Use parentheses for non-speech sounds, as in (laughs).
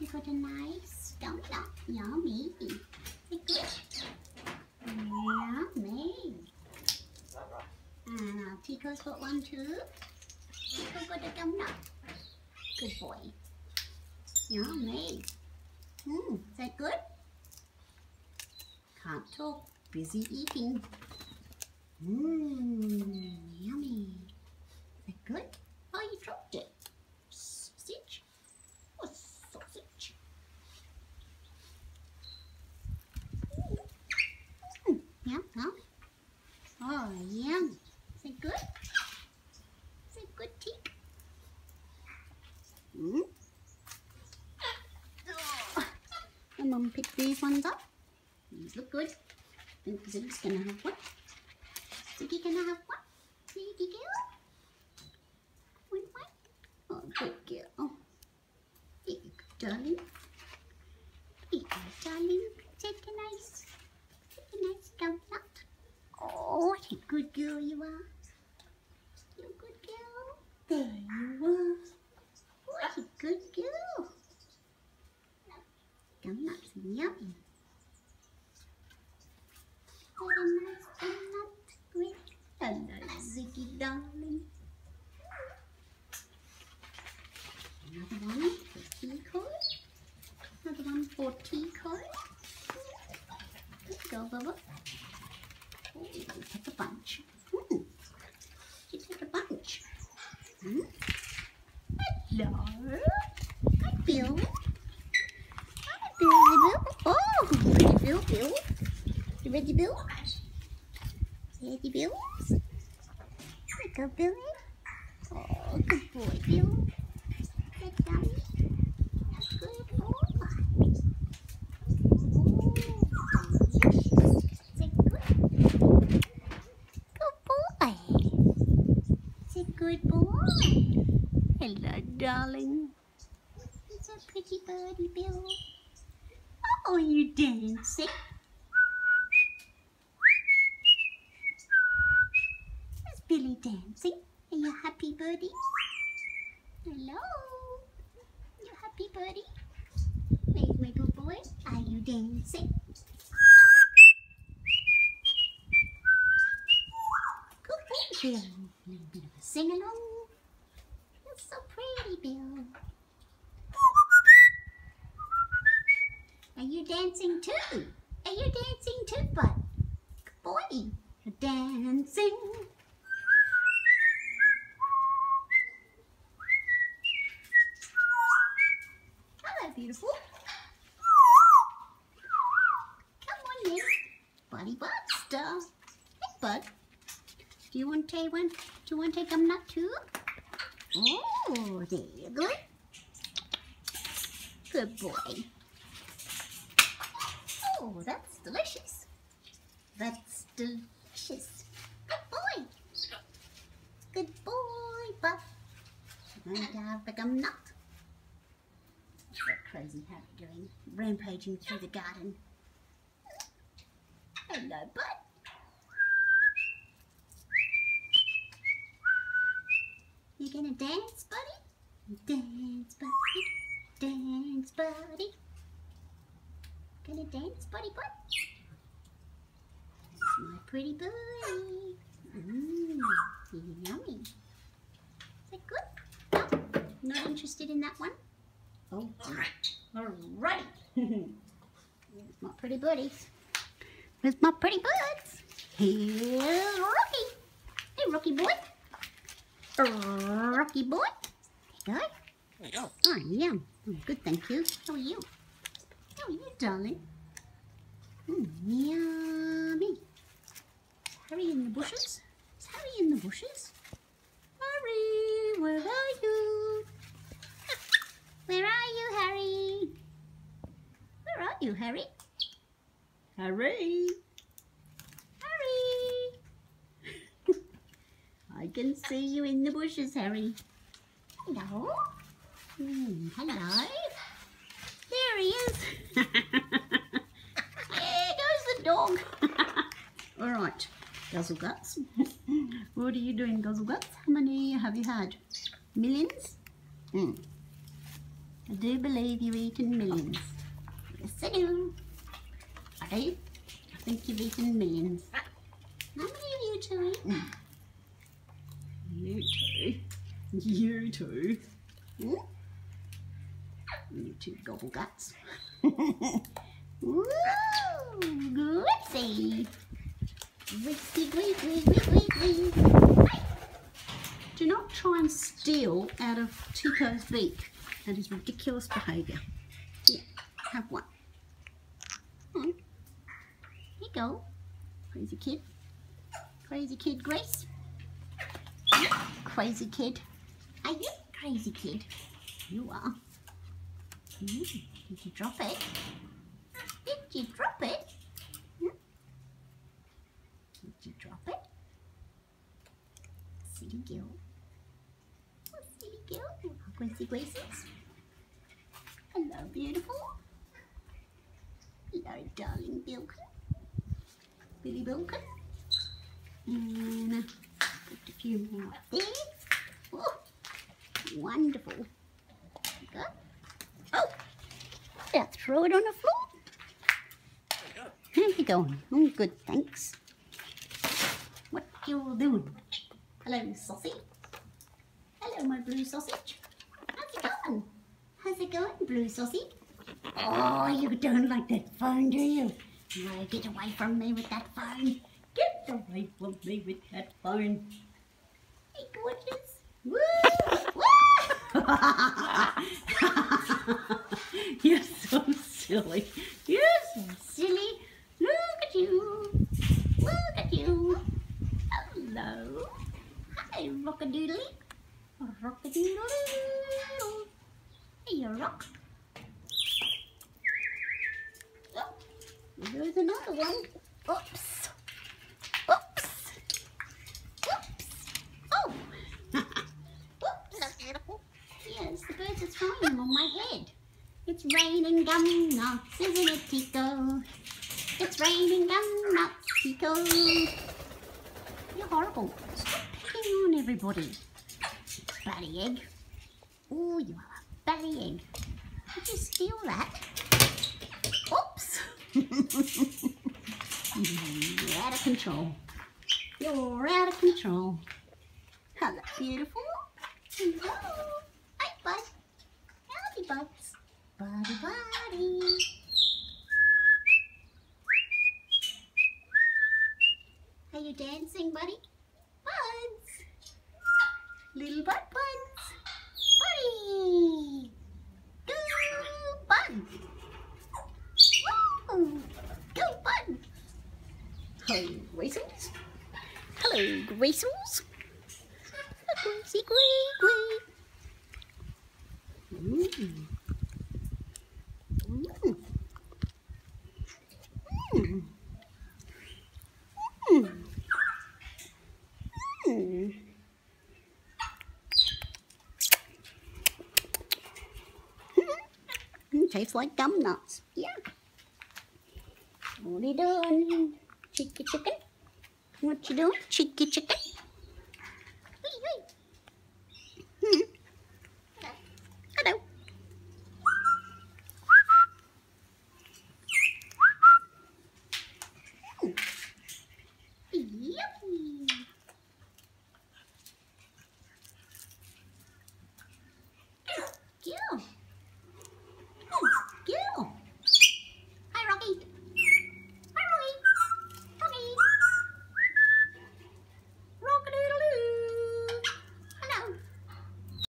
You got a nice donut. Yummy. Is good? Yummy. And uh, Tico's got one too. Tico got a donut. Good boy. Yummy. Hmm, is that good? Can't talk. Busy eating. Mmm, yummy. Is that good? Oh, you dropped it. Sausage. Oh, sausage. Mm, yum, yum. Oh, yum. Is it good? Is it good, Teak? Mm. Oh. And Mum picked these ones up. These look good. Think Ziggy's gonna have one. Ziggy gonna have one. Ziggy girl. One, one. Oh, good girl. You go, darling. You darling. Take a nice, take a nice donut. Oh, what a good girl you are. You're a good girl. There you are. What a good girl. Donuts are yummy. A nice darling. Another one for Tico. Another one for go, Bubba. Oh, you take a bunch. Hmm. You take a bunch. Hmm. Hello. Hi, Bill. Hi, Bill. Oh, Bill, Bill. You ready, Bill? Ready, Bill? There you go, Billy. Oh, good boy, Bill. Good dummy. Boy. Oh. Is good? Boy. Good boy? Hello, darling. It's a pretty birdie, Bill. Oh, you dancing? Is dancing? Are you happy, birdie? Hello. You happy, birdie? My good boy. Are you dancing? Good Bill. A little bit of a sing along. You're so pretty, Bill. Are you dancing too? Are you dancing too, bud? Good boy. You're dancing. Hello, beautiful. Come on in. Buddy Budster. Hey, bud. Take one? Do you want to take a nut too? Oh, there you go. Good boy. Oh, that's delicious. That's delicious. Good boy. Good boy, Buff. I'm to have a gum nut. That crazy Harry doing? Rampaging through the garden. Hello, bud. You gonna dance, buddy? Dance, buddy. Dance, buddy. Gonna dance, buddy, bud? My pretty buddy. Mmm, yummy. Is that good? No, not interested in that one? Oh, alright. Alright. (laughs) Here's my pretty buddies. Where's my pretty buds? Here's Rocky. Hey, Rocky boy. Rocky boy. Good. Oh, yum. Oh, good, thank you. How are you? How are you, darling? Mm, yummy. Is Harry in the bushes? Is Harry in the bushes? Harry, where are you? Where are you, Harry? Where are you, Harry? Harry? Harry? I can see you in the bushes, Harry. Hello? Mm, hello? There he is. (laughs) there goes the dog. (laughs) All right, Guzzle Guts. what are you doing, Guzzle Guts? How many have you had? Millions? Mm. do believe you've eaten millions. Yes, I do. I do. I think you've eaten millions. How many of you two eaten? You too. You too. Hmm? You two gobble guts. Woo! Grit, grit. Do not try and steal out of Tico's beak. That is ridiculous behaviour. Here, have one. Here you go. Crazy kid. Crazy kid, Grace. Crazy kid. Are you crazy kid? You are. Mm, did you drop it? Did you drop it? Did you drop it? Silly girl. Silly girl. Gracie Graces. Hello, beautiful. Hello, darling Bilkin. Billy Bilkin. And a few more there. Oh, wonderful. Go. Oh, yeah, throw it on the floor. How you going? Oh, good, thanks. What you doing? Hello, sausage. Hello, my blue sausage. How's it going? How's it going, blue sausage? Oh, you don't like that phone, do you? Get away from me with that phone? Get away from me with that phone. You're so silly. You're so Silly. Look at you. Look at you. Hello. Hi, Rockadoodly. Rockadoodle. Hey, you rock. Oh, there's another one. Oops. Oops. Oh. Oops. Throwing them on my head. It's raining gum nuts, isn't it, Tico? It's raining gum nuts, Tico. You're horrible. Stop picking on everybody. Batty egg. Oh, you are a batty egg. Did you steal that? Oops. (laughs) You're out of control. You're out of control. Hello, beautiful. Hello. Hi, bud. Howdy, buds. Buddy, buddy. Are you dancing, buddy? Buds. Little bud buds. Buddy. Go, bud. Woo. Go, bud. Hello, Gracels. Hello, Gracels. Gracie, Gray, Gray. Mm. Mm. Mm. Mm. Mm. Mm, Tastes like gum nuts. Yeah. What are you doing? Cheeky chicken? What you doing? Cheeky chicken?